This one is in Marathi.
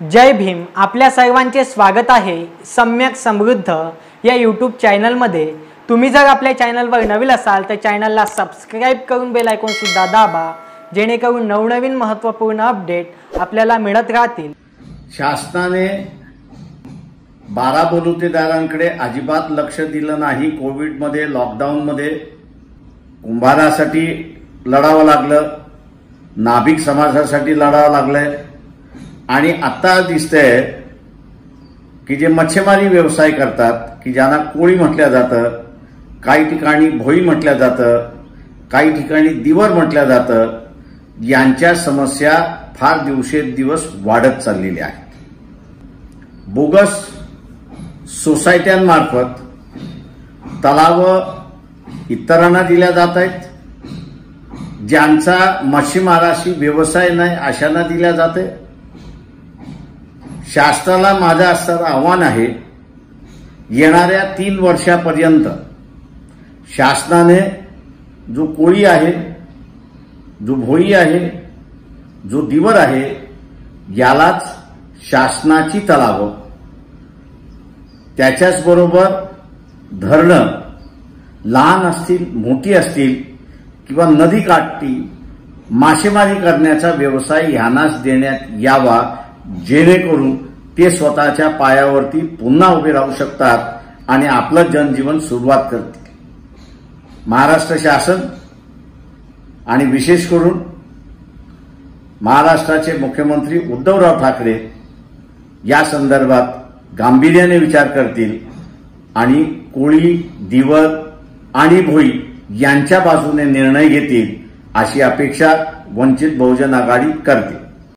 जय भीम. आपल्या सर्वांचे स्वागत आहे सम्यक समृद्ध या यूट्यूब चॅनलमध्ये तुम्ही जर आपल्या चॅनलवर नवीन असाल तर चॅनलला सबस्क्राईब करून बेल आयकॉन सुद्धा दाबा जेणेकरून नवनवीन महत्त्वपूर्ण अपडेट आपल्याला मिळत राहतील. शासनाने बारा बलुतेदारांकडे अजिबात लक्ष दिलं नाही. कोविडमध्ये लॉकडाऊनमध्ये कुंभारासाठी लढावं लागलं. नाभिक समाजासाठी लढावं लागलंय. आणि आता दिसतंय की जे मच्छीमारी व्यवसाय करतात की ज्यांना कोळी म्हटल्या जातं काही ठिकाणी भोई म्हटल्या जातं काही ठिकाणी दिवर म्हटलं जातं यांच्या समस्या फार दिवसेंदिवस वाढत चाललेल्या आहेत. बोगस सोसायट्यांमार्फत तलाव इतरांना दिल्या जात आहेत ज्यांचा मच्छीमाराशी व्यवसाय नाही अशांना दिल्या जाते शासनाला माझं असणारं आव्हान आहे येणाऱ्या तीन वर्षापर्यंत शासनाने जो कोळी आहे जो भोई आहे जो दिवर आहे यालाच शासनाची तलावं. त्याच्याचबरोबर धरणं लहान असतील मोठी असतील किंवा नदी काठती मासेमारी करण्याचा व्यवसाय ह्यांनाच देण्यात यावा जेणेकरून ते स्वतःच्या पायावरती पुन्हा उभे राहू शकतात आणि आपलं जनजीवन सुरुवात करतील. महाराष्ट्र शासन आणि विशेष करून महाराष्ट्राचे मुख्यमंत्री उद्धवराव ठाकरे या संदर्भात गांभीर्याने विचार करतील आणि कोळी दिवर आणि भोई यांच्या बाजूने निर्णय घेतील अशी अपेक्षा वंचित बहुजन आघाडी करते.